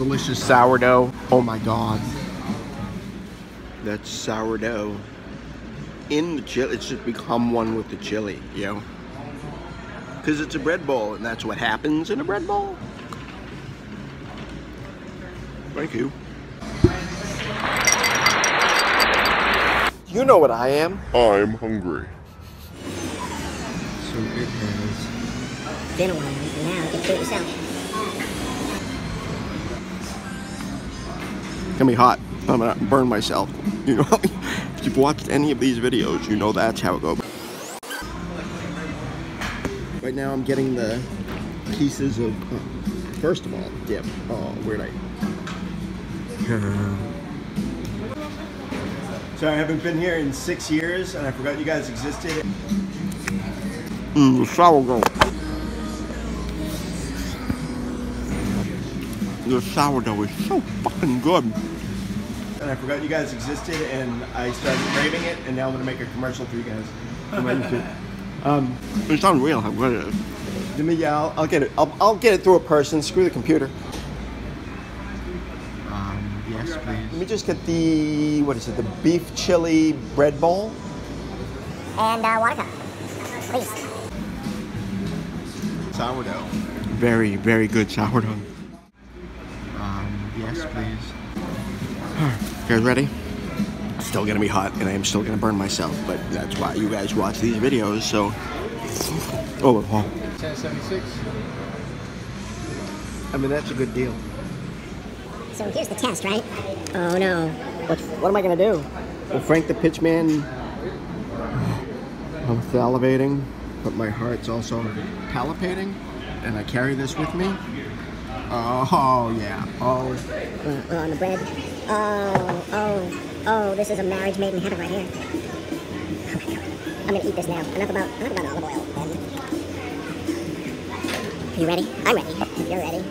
delicious sourdough. Oh my god. That's sourdough. In the chili, it's just become one with the chili, yo. Because it's a bread bowl, and that's what happens in a bread bowl. Thank you. You know what I am. I'm hungry. So it has. Been a while, and now you can do it yourself. Gonna be hot. I'm gonna burn myself. You know, if you've watched any of these videos, you know that's how it goes. Right now, I'm getting the pieces of. Uh, first of all, dip. Oh, where'd I? so I haven't been here in six years, and I forgot you guys existed. Mmm, the sourdough. The sourdough is so fucking good. And I forgot you guys existed, and I started craving it, and now I'm gonna make a commercial for you guys. I'm ready. Um, it's unreal how good it is. Give me, yeah, I'll, I'll get it. I'll, I'll get it through a person. Screw the computer. Um, yes, please. Let me just get the what is it? The beef chili bread bowl. And uh, water cup, please. Sourdough. Very, very good sourdough. Yes, please. You guys ready? It's still gonna be hot, and I am still gonna burn myself. But that's why you guys watch these videos. So, oh, oh. 1076. I mean that's a good deal. So here's the test, right? Oh no. What, what am I gonna do? Well, Frank the Pitchman. I'm salivating, but my heart's also palpitating, and I carry this with me. Oh yeah. Oh. Uh, on the bread. Oh, oh, oh, this is a marriage made in heaven right here. Oh my god. I'm gonna eat this now. Enough about, enough about olive oil, then. Are you ready? I'm ready. If you're ready.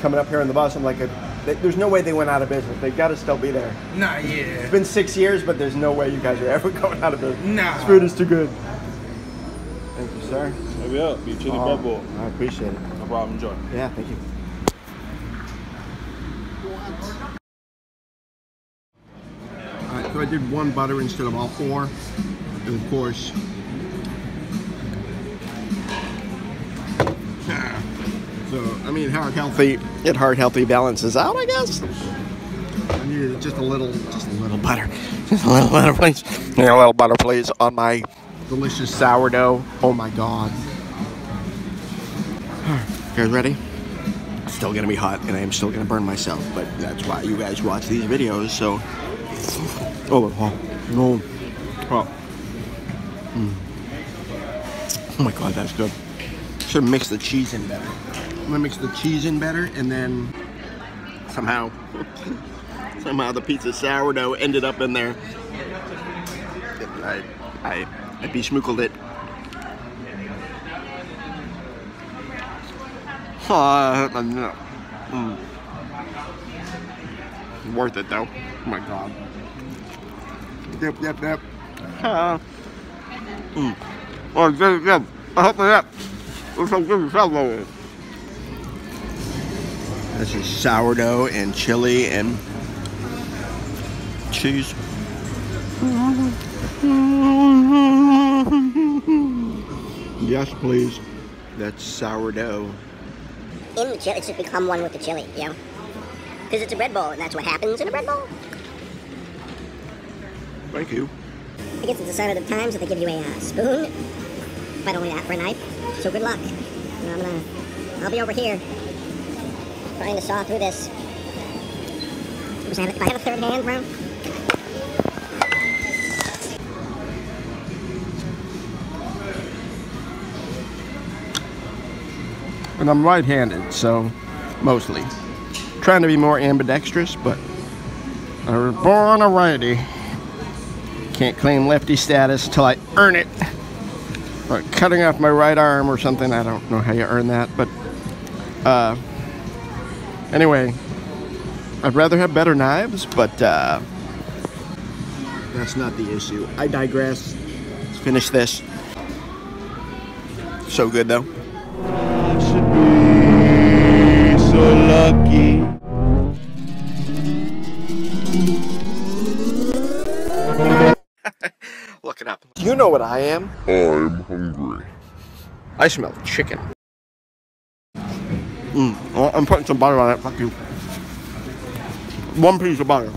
Coming up here on the bus, I'm like, a, they, there's no way they went out of business. They've got to still be there. Nah, yeah. It's been six years, but there's no way you guys are ever going out of business. Nah. This food is too good. Thank you, sir. Maybe up. Be chili Oh, bubble. I appreciate it. No problem. Enjoy. Yeah, thank you. Alright, so I did one butter instead of all four. And of course, so I mean, heart healthy, it heart healthy balances out, I guess. I needed just a little, just a little butter, just a little butter, please. A little butter, please, on my delicious sourdough. Oh my god. You guys ready? Still gonna be hot, and I am still gonna burn myself. But that's why you guys watch these videos. So, oh, oh no, oh, Mm. oh my god, that's good. Should mix the cheese in better. I'm gonna mix the cheese in better, and then somehow, somehow the pizza sourdough ended up in there. I, I, I besmookled it. Uh. Mm. Worth it though. Oh my god. Yep, yep, yep. Uh, mm. Oh, good, good. I hope that. It's so good sourdough. This is sourdough and chili and cheese. Yes, please. That's sourdough. In the chili, it's just become one with the chili, you know? Because it's a bread bowl, and that's what happens in a bread bowl. Thank you. I guess it's a sign of the times that they give you a uh, spoon, but only that for a knife. So good luck. And I'm gonna, I'll be over here trying to saw through this. Do I have, do I have a third hand, bro? And I'm right-handed, so mostly. Trying to be more ambidextrous, but I was born a righty. Can't claim lefty status till I earn it. Or cutting off my right arm or something. I don't know how you earn that, but uh, anyway, I'd rather have better knives, but uh, that's not the issue. I digress. Let's finish this. So good though. I should be so lucky. Look it up. You know what I am? I'm hungry. I smell chicken. Mm, well, I'm putting some butter on it, fuck you. One piece of butter.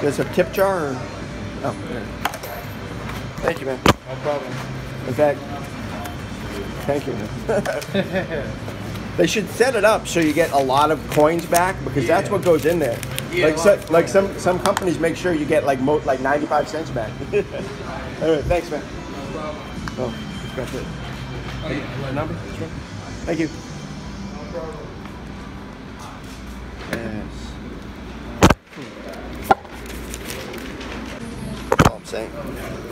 There's a tip jar or... Oh, there. Thank you, man. No problem. In fact, thank you. They should set it up so you get a lot of coins back because that's what goes in there. Yeah, like so, like some some companies make sure you get like mo- like 95 cents back. All right, thanks, man. No Oh, that's it. My number? Thank you. Yes. All I'm saying.